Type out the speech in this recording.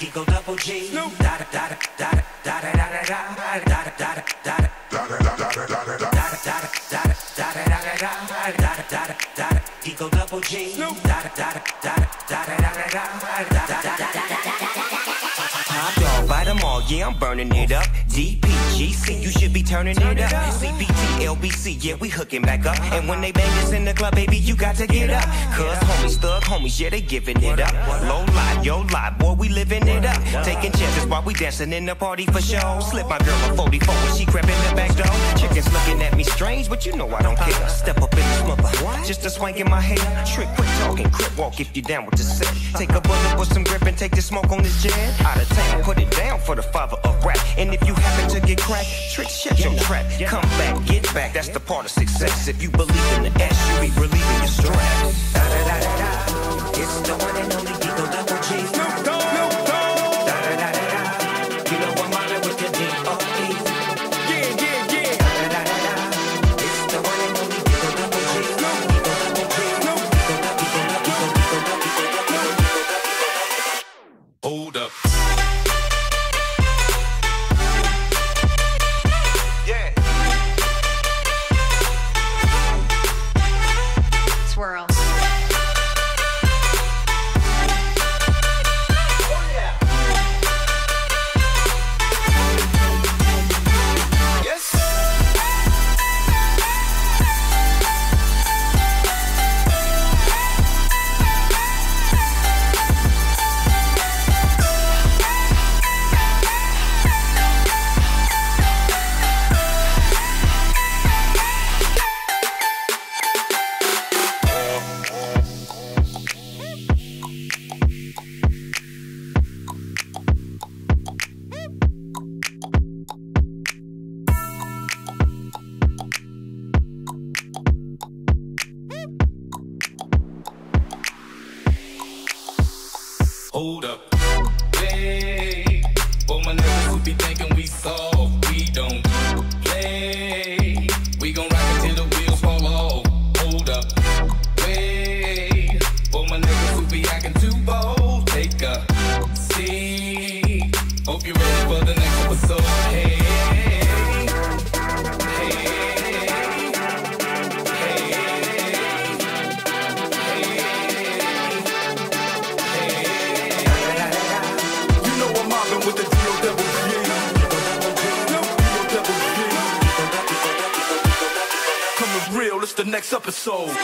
Eagle double G. Da da yeah, I'm burning it up. DPGC, you should be turning it up. CPT, LBC, yeah, we hooking back up. And when they bang us in the club, baby, you got to get up. Cuz homies, thug homies, yeah, they giving it up. Low lie, yo lie, boy, we living it up. Taking chances while we dancing in the party for show. Slip my girl a 44 when she crept in the back door. Chickens looking at me strange, but you know I don't care. Step up in this mother, just a swank in my hair. Trick, quit talking, crip walk if you down with the set. Take a bullet with some grip and take the smoke on this jet. Out of town, put it down for the father of rap. And if you to get cracked, trick, shut your trap. Come back, get back, that's the part of success. If you believe in the S, you be relieving your stress. It's the one and only Eagle Double G. Hold up. Hey, for my niggas who be thinking we soft, we don't play. We gon' rock until the wheels fall off. Hold up. Wait, for my niggas who be acting too bold, take a seat. Hope you're ready for the next episode.